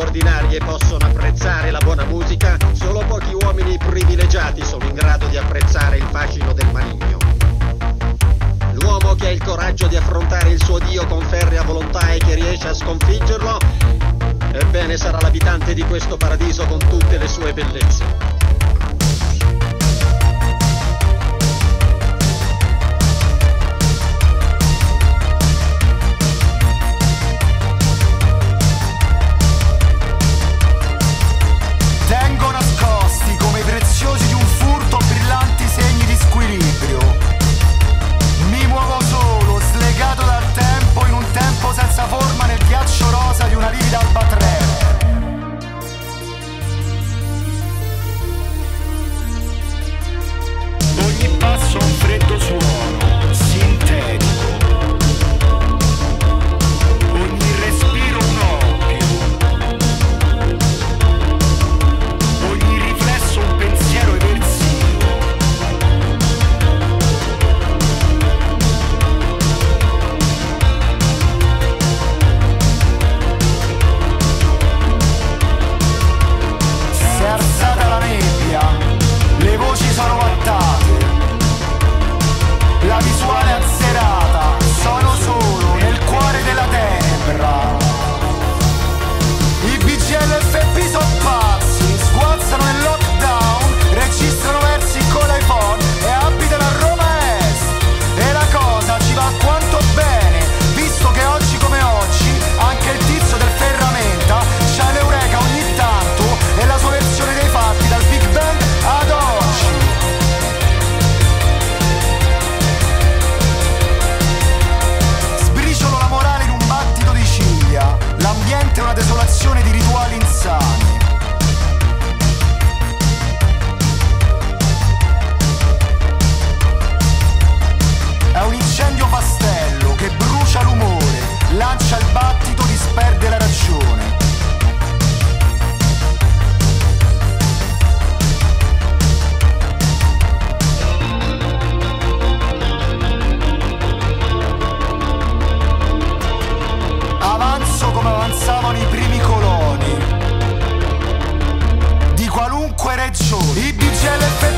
ordinarie possono apprezzare la buona musica, solo pochi uomini privilegiati sono in grado di apprezzare il fascino del maligno. L'uomo che ha il coraggio di affrontare il suo Dio con ferrea volontà e che riesce a sconfiggerlo, ebbene sarà l'abitante di questo paradiso con tutte le sue bellezze. pereccio, i BGLF